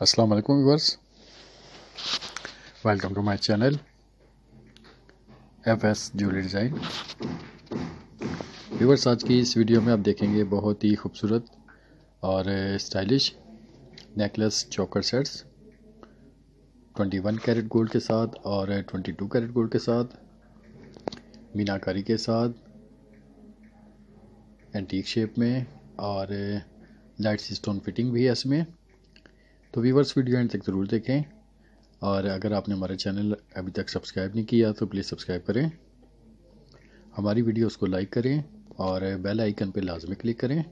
السلام علیکم viewers welcome to my channel F S jewellery design viewers آج کی اس ویڈیو میں آپ دیکھیں گے بہت ہی خوبصورت اور stylish necklace choker sets twenty one carat gold کے ساتھ اور ٹوئنٹی ٹو کیرٹ گولڈ کے ساتھ مینا کاری کے ساتھ اینٹیک شیپ میں اور لائٹ سی سٹون فٹنگ بھی ہے اس میں. تو ویورس ویڈیو اینڈ تک ضرور دیکھیں اور اگر آپ نے ہمارے چینل ابھی تک سبسکرائب نہیں کیا تو پلیز سبسکرائب کریں۔ ہماری ویڈیوز کو لائک کریں اور بیل آئیکن پہ لازمی کلک کریں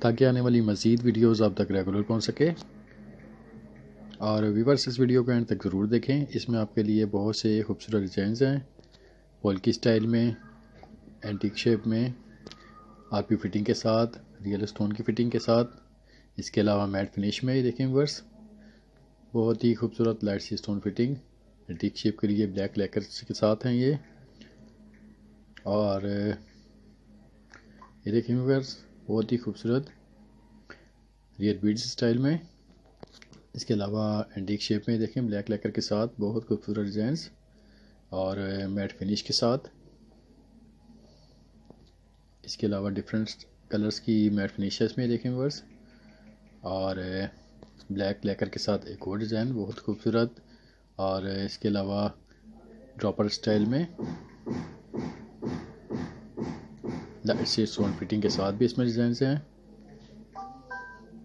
تاکہ آنے والی مزید ویڈیوز آپ تک ریگولر پہنچ سکے۔ اور ویورس اس ویڈیو کو اینڈ تک ضرور دیکھیں۔ اس میں آپ کے لیے بہت سے خوبصورت ڈیزائنز ہیں۔ پولکی سٹائل میں اینٹیک شیپ میں آر پی فٹنگ کے ساتھ ریئل اسٹون کی فٹنگ کے ساتھ۔ اس کے علاوہ میٹ فنش میں دیکھیں ورس۔ بہت ہی خوبصورت لائٹ سی اسٹون فٹنگ۔ ڈیک شیپ کے لیے بلیک لیکر کے ساتھ ہیں یہ۔ اور یہ دیکھیں ورس، بہت ہی خوبصورت۔ ریئر بیڈز اسٹائل میں۔ اس کے علاوہ اینٹیک شیپ میں دیکھیں بلیک لیکر کے ساتھ، بہت خوبصورت ڈیزائنس اور میٹ فنش کے ساتھ۔ اس کے علاوہ ڈفرینٹ کلرز کی میٹ فنش میں دیکھیں ورس۔ اور بلیک لیکر کے ساتھ ایک اور ڈیزائن بہت خوبصورت۔ اور اس کے علاوہ ڈراپر سٹائل میں سی سون فٹنگ کے ساتھ بھی اس میں ڈیزائنس ہیں۔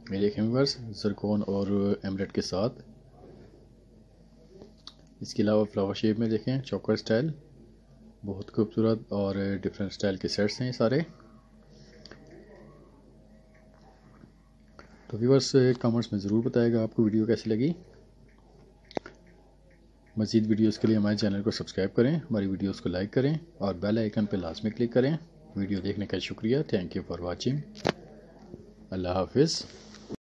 میرے کیمورس زرکون اور ایمریٹ کے ساتھ۔ اس کے علاوہ فلاور شیپ میں دیکھیں چوکر سٹائل بہت خوبصورت اور ڈفرینٹ سٹائل کے سیٹس ہیں سارے۔ تو ویورس کامنٹس uh, میں ضرور بتائے گا آپ کو ویڈیو کیسی لگی۔ مزید ویڈیوز کے لیے ہمارے چینل کو سبسکرائب کریں، ہماری ویڈیوز کو لائک کریں اور بیل آئیکن پہ لازمی کلک کریں۔ ویڈیو دیکھنے کا شکریہ۔ تھینک یو فار واچنگ اللہ حافظ۔